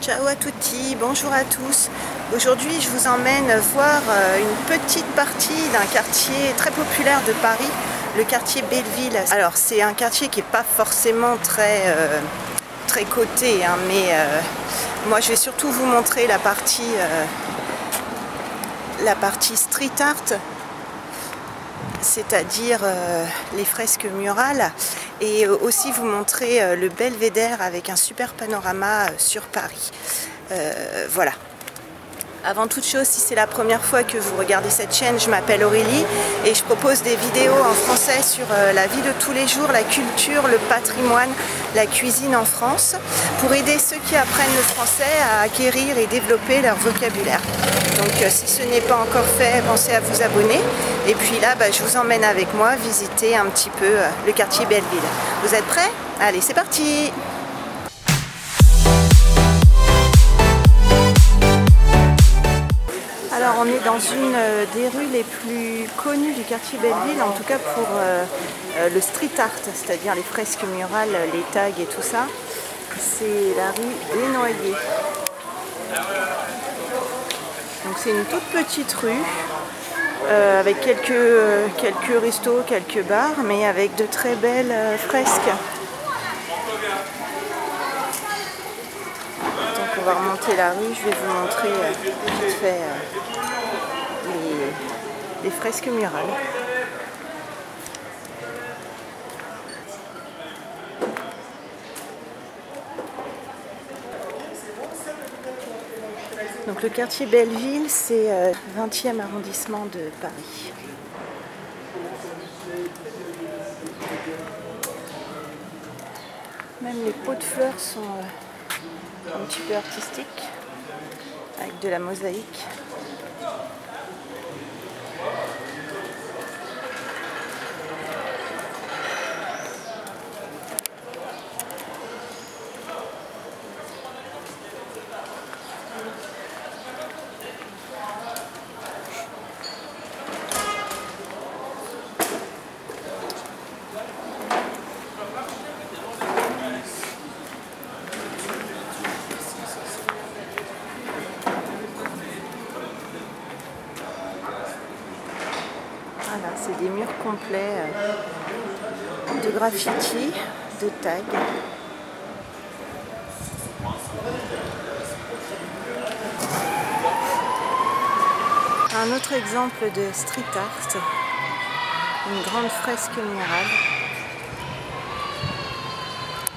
Ciao à tutti, bonjour à tous. Aujourd'hui, je vous emmène voir euh, une petite partie d'un quartier très populaire de Paris, le quartier Belleville. Alors, c'est un quartier qui n'est pas forcément très, euh, très coté, hein, mais euh, moi, je vais surtout vous montrer la partie, la partie street art, c'est-à-dire les fresques murales et euh, aussi vous montrer euh, le belvédère avec un super panorama euh, sur Paris. voilà. Avant toute chose, si c'est la première fois que vous regardez cette chaîne, je m'appelle Aurélie et je propose des vidéos en français sur la vie de tous les jours, la culture, le patrimoine, la cuisine en France, pour aider ceux qui apprennent le français à acquérir et développer leur vocabulaire. Donc si ce n'est pas encore fait, pensez à vous abonner. Et puis là, bah, je vous emmène avec moi visiter un petit peu euh, le quartier Belleville. Vous êtes prêts? Allez, c'est parti dans une euh, des rues les plus connues du quartier Belleville, en tout cas pour euh, le street art, c'est-à-dire les fresques murales, les tags et tout ça. C'est la rue des Noyers. Donc c'est une toute petite rue euh, avec quelques, euh, quelques restos, quelques bars, mais avec de très belles euh, fresques. Donc on va remonter la rue, je vais vous montrer vite fait les, les fresques murales. Donc le quartier Belleville, c'est 20e euh, arrondissement de Paris. Même les pots de fleurs sont euh, un petit peu artistiques, avec de la mosaïque. C'est des murs complets euh, de graffiti, de tags. Un autre exemple de street art, une grande fresque murale.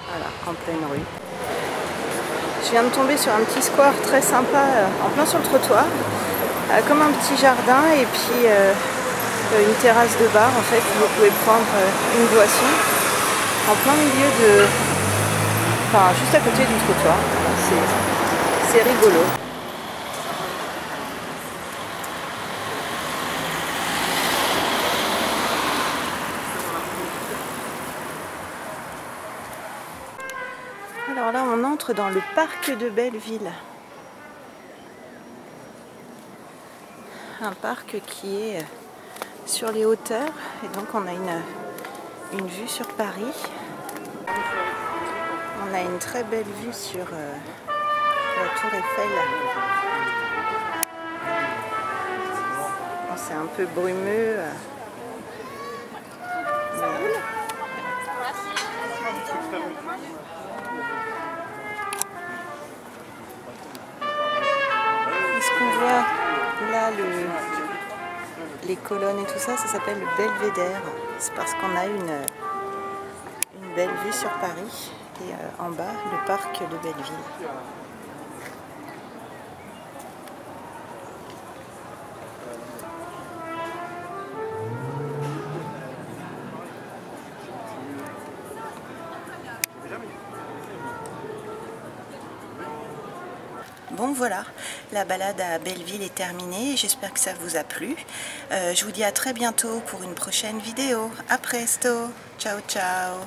Voilà, en pleine rue. Je viens de tomber sur un petit square très sympa euh, en plein sur le trottoir, euh, comme un petit jardin et puis une terrasse de bar en fait où vous pouvez prendre euh, une boisson en plein milieu de. Enfin, juste à côté du trottoir. C'est rigolo. Alors là, on entre dans le parc de Belleville. Un parc qui est sur les hauteurs et donc on a une, une vue sur Paris. On a une très belle vue sur euh, la tour Eiffel. C'est un peu brumeux. Est-ce qu'on voit là le, les colonnes et tout ça, ça s'appelle le belvédère. C'est parce qu'on a une, belle vue sur Paris et euh, en bas le parc de Belleville. Bon voilà, la balade à Belleville est terminée. J'espère que ça vous a plu. Euh, je vous dis à très bientôt pour une prochaine vidéo. A presto. Ciao ciao.